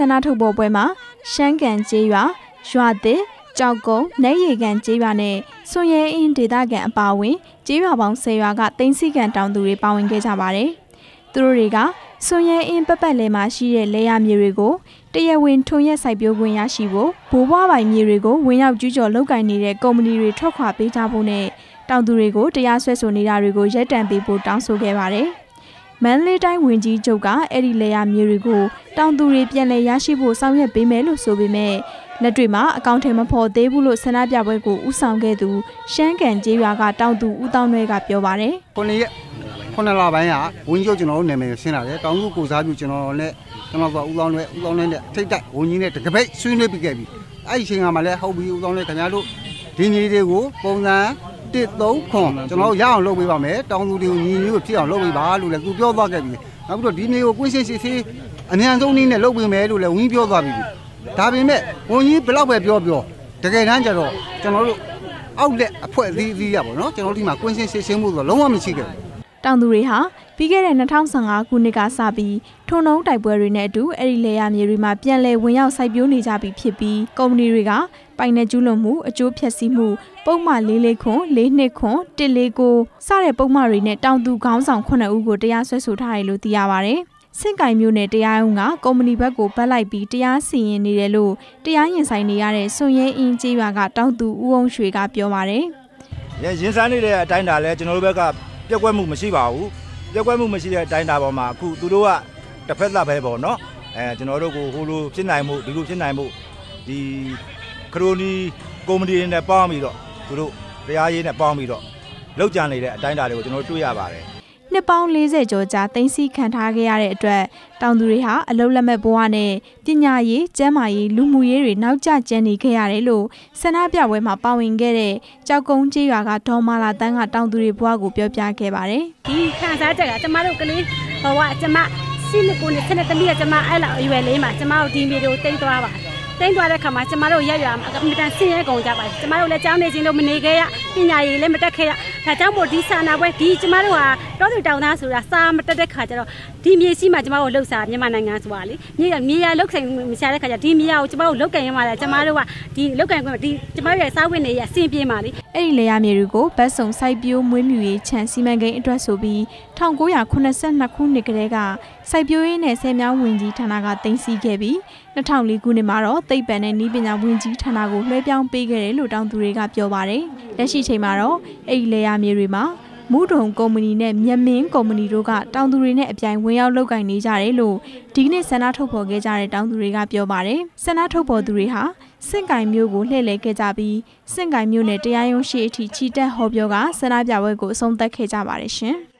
ဆန္ဒထုတ်ပေါ်ပွဲမှာရှမ်းကန်ကျေးရွာရွာသစ်ကြောက်ကုန်းနိုင်ရီကန်ကျေးရွာနဲ့စွန်ရဲအင်းဒေသခံအပါအဝင်ကျေးရွာပေါင်း10ရွာကတင်းစီကန်တောင်သူတွေပါဝင်ခဲ့ကြပါတယ်။သူတို့တွေကစွန်ရဲအင်းပတ်ပတ်လည်မှာရှိတဲ့လေယာမြေတွေကိုတရားဝင်ထွန်ရက်စိုက်ပျိုးခွင့်ရရှိဖို့ဘိုးဘွားပိုင်မြေတွေကိုဝင်ရောက်ကျူးကျော်လုပ်ကင်နေတဲ့ကုမ္ပဏီတွေထွက်ခွာပေးကြဖို့နဲ့တောင်သူတွေကိုတရားစွဲဆိုနေတာတွေကိုရပ်တန့်ပေးဖို့တောင်းဆိုခဲ့ပါတယ်။ မန္တလေးတိုင်းဝင်ကြီးချုပ်ကအဲ့ဒီလေယာမြေတွေကိုတောင်သူတွေပြန်လည်ရရှိဖို့ဆောင်ရွက်ပေးမယ်လို့ဆိုပေမဲ့လက်တွေ့မှာအကောင့်ထဲမဖော်သေးဘူးလို့ဆန္ဒပြပွဲကိုဥဆောင်ခဲ့သူရှမ်းကန်ကျေးရွာကတောင်သူဦးတောင်းနွဲကပြောပါတယ်။ခုနှစ်ရက်ခုနှစ်လပိုင်းကဝင်းကျုပ်ကျွန်တော်တို့နာမည်ဆင်းလာတယ်။တောင်သူကိုစားပြုကျွန်တော်နဲ့ကျွန်တော်ကဦးတောင်းနွဲဦးတောင်းနွဲနဲ့ထိတ်တက်ဝင်းကြီးနဲ့တကပိတ်ဆွေးနွေးပြီးခဲ့ပြီ။အဲ့ဒီအချိန်ကမှလည်းဟုတ်ပြီဦးတောင်းနွဲခင်ဗျားတို့ဒီညီတွေကိုပုံစံ တစ်သုံးခွန်ကျွန်တော်ရအောင်လုပ်ပေးပါမယ်တောင်သူတွေကိုညီညွတ်ဖြစ်အောင်လုပ်ပေးပါလို့လည်းသူပြောသွားခဲ့ပြီနောက်ပြီးတော့ဒီမျိုးကိုကွင်းစင်စစ်စစ်အမြန်ဆုံးနည်းနဲ့လုပ်ပေးမယ်လို့လည်းဝင်းပြောသွားပြီဒါပေမဲ့ဝန်ကြီးဘယ်လောက်ပဲပြောပြောတကယ်တမ်းကျတော့ကျွန်တော်တို့အောက်လက်အဖွဲ့အသီးအသီးရပါတော့ကျွန်တော်ဒီမှာကွင်းစင်စစ်စင်းမှုဆိုလုံးဝမရှိခဲ့ဘူးတောင်သူတွေဟာ ပြီးခဲ့တဲ့2015ခုနှစ်ကစပြီးထုံနှုံးတိုက်ပွဲတွေနဲ့အတူအဲ့ဒီလေယာမြေတွေမှာပြန်လည်ဝင်ရောက်စိုက်ပျိုးနေကြပြီဖြစ်ပြီးကုမ္ပဏီတွေကပိုင်နယ်ကျူးလွန်မှုအကျိုးဖျက်ဆီးမှုပုံမှန်၄၄ခွန်၄နှစ်ခွန်၁၄ကိုစတဲ့ပုံမှန်တွေနဲ့တောင်သူခေါင်းဆောင်9ဦးကိုတရားစွဲဆိုထားတယ်လို့သိရပါဗျ။စင့်ကင်မျိုးနဲ့တရားရုံးကကုမ္ပဏီဘက်ကိုပတ်လိုက်ပြီးတရားစီရင်နေတယ်လို့တရားရင်ဆိုင်နေရတဲ့စွန်ရဲအင်းကျေးရွာကတောင်သူဦးအောင်ရွှေကပြောပါတယ်။ရင်ဆိုင်နေတဲ့အတိုင်းဒါလဲကျွန်တော်တို့ဘက်ကပြက်ကွက်မှုမရှိပါဘူး ပြက်ကွက်မှုမရှိတဲ့အတိုင်းဒါပေါ်မှာအခုသူတို့ကတစ်ဖက်သက်ပဲပေါ့နော်အဲကျွန်တော်တို့ကိုဟိုလိုဖြစ်နိုင်မှုဒီလိုဖြစ်နိုင်မှုဒီခရိုနီကုမ္ပဏီတွေနဲ့ပေါင်းပြီးတော့သူတို့တရားရေးနဲ့ပေါင်းပြီးတော့လောက်ကြံနေတဲ့အတိုင်းဒါတွေကိုကျွန်တော်တို့တွေ့ရပါတယ် နှစ်ပေါင်း40ကျော်ကြာသိမ်းဆည်းခံထားခဲ့ရတဲ့အတွက်တောင်သူတွေဟာအလုံးလက်မဲ့ဘဝနဲ့ပညာရေးကျန်းမာရေးလူမှုရေးတွေနောက်ကျကျန်နေခဲ့ရတယ်လို့ဆန္ဒပြပွဲမှာပါဝင်ခဲ့တဲ့ကြောက်ကုန်းကျေးရွာကဒေါ်မာလာတန်းကတောင်သူတွေဘဝကိုပြောပြခဲ့ပါတယ်။ဒီခံစားချက်ကကျမတို့ကလေးဘဝကျမစီးနကိုနဲ့ဆနဲ့တမီးကကျမအဲ့လောက်အရွယ်လေးမှာကျမတို့ဒီမီတွေကိုတိတ်သွားပါတယ်တိမ့်သွားတဲ့ခါမှာကျမတို့ရက်ရွာအမြဲတမ်းဆင်းရဲကုန်ကြပါတယ်ကျမတို့လည်းကျောင်းနေခြင်းလို့မနေခဲ့ရပညာရည်လည်းမတက်ခဲ့ရဒါကြောင့်မို့ဒီဆန္ဒပွဲဒီကျမတို့ဟာတောသူတောင်သားဆိုတာစာမတက်တဲ့ခါကျတော့ဒီမြေစီးမှာကျမတို့လှုပ်ရှားမြန်မာနိုင်ငံဆိုတာလေမြေမြေရလှုပ်ဆိုင်မရှာတဲ့ခါကျဒီမြေရကိုကျမတို့လှုပ်ကန်ရမှာလေကျမတို့ကဒီလှုပ်ကန်ကွဒီကျမတို့ရဲ့စားဝတ်နေရအဆင်ပြေပါလေအဲ့ဒီလေယာမြေတွေကိုဗတ်စုံစိုက်ပျိုးမွေးမြူရေးခြံစီမံကိန်းအတွက်ဆိုပြီး1982ခုနှစ်ကတည်းကစိုက်ပျိုးရေးနဲ့ဆယ်မြောင်းဝင်ကြီးဌာနကတင်စီခဲ့ပြီး2004ခုနှစ်မှာတော့သိပ္ပံနဲ့နည်းပညာဝင်ကြီးဌာနကိုလွှဲပြောင်းပေးခဲ့တယ်လို့တောင်သူတွေကပြောပါတယ်။လက်ရှိချိန်မှာတော့အဲ့ဒီလေယာမြေတွေမှာမူဒုံကုမ္ပဏီနဲ့မြန်မာကုမ္ပဏီတို့ကတောင်သူတွေနဲ့အပြိုင်ဝင်ရောက်လုပ်ကင်နေကြတယ်လို့ဒီကနေ့ဆန္ဒထုတ်ဖော်ခဲ့ကြတဲ့တောင်သူတွေကပြောပါတယ်။ဆန္ဒထုတ်ဖော်သူတွေဟာစင့်ကင်မျိုးကိုလှည့်လည်ခဲ့ကြပြီးစင့်ကင်မျိုးနဲ့တရားရုံးရှိအထိချီတက်ဟောပြောကဆန္ဒပြပွဲကိုအဆုံးသတ်ခဲ့ကြပါတယ်ရှင်။